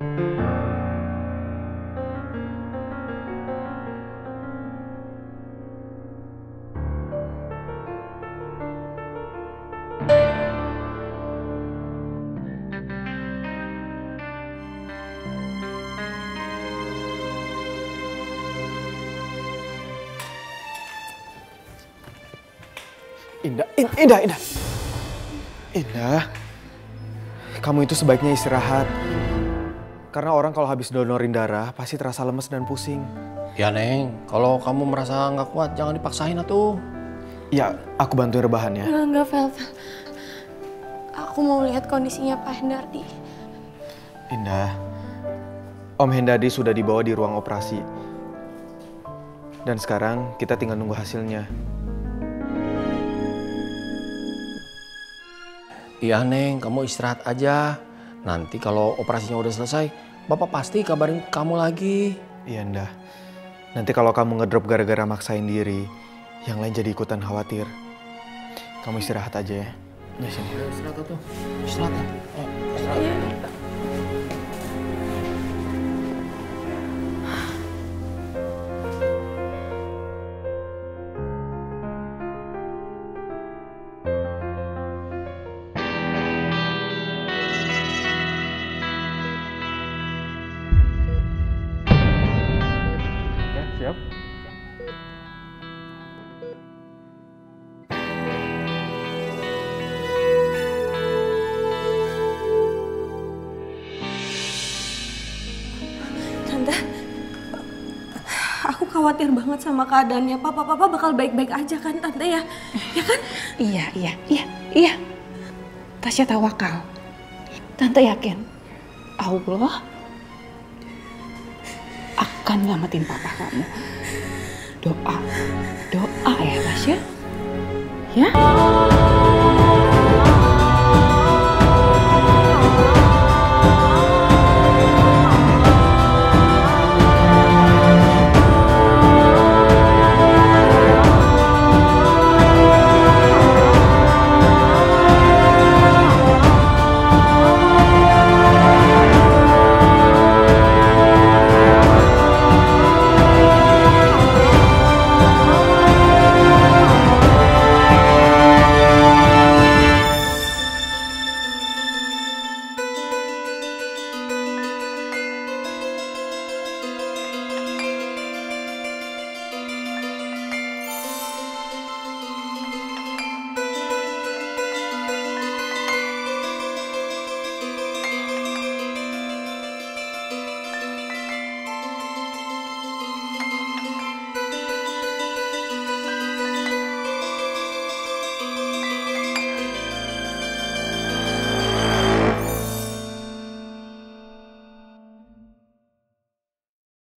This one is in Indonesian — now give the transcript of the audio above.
Indah, Indah, Indah. Indah, kamu itu sebaiknya istirahat. Karena orang kalau habis donorin darah pasti terasa lemes dan pusing. Ya Neng, kalau kamu merasa nggak kuat jangan dipaksain atuh. Ya, aku bantuin rebahan ya. Enggak, enggak. Vel. Aku mau lihat kondisinya Pak Hendardi. Indah, Om Hendadi sudah dibawa di ruang operasi. Dan sekarang kita tinggal nunggu hasilnya. Iya Neng, kamu istirahat aja. Nanti kalau operasinya udah selesai, Bapak pasti kabarin kamu lagi. Iya, Indah. Nanti kalau kamu ngedrop gara-gara maksain diri, yang lain jadi ikutan khawatir. Kamu istirahat aja ya. Ya sini. Istirahat tuh. Istirahat. Eh, istirahat. Siap. Tante, aku khawatir banget sama keadaannya Papa. Papa bakal baik-baik aja kan, Tante ya? Ya kan? Iya, iya, iya, iya. Tasya tawakal. Tante yakin Allah akan nyelamatin papa kamu. Doa, doa ya Tasya. Ya?